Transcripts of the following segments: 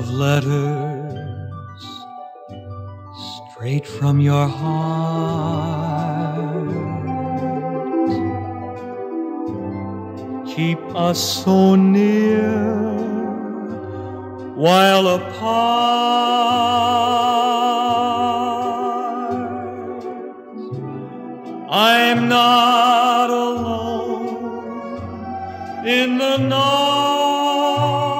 of letters straight from your heart. Keep us so near while apart. I'm not alone in the night.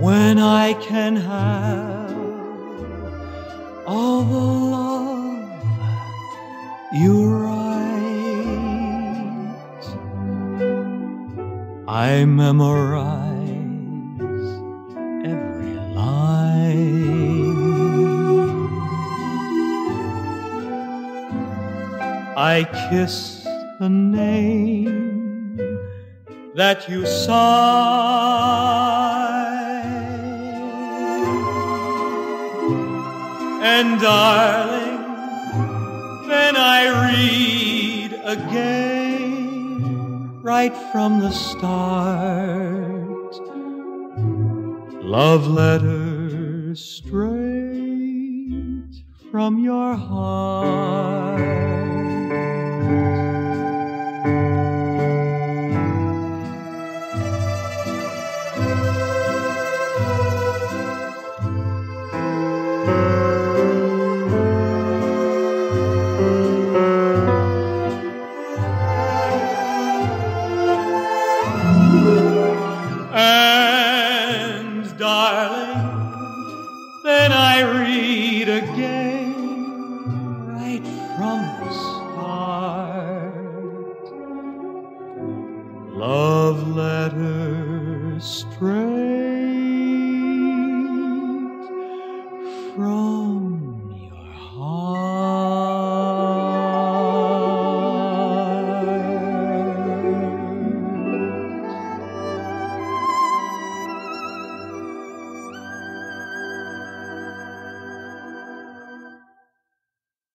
When I can have all the love you write. I memorize every line. I kiss the name that you sign. And darling, then I read again, right from the start, love letters straight from your heart. And start, love letters straight from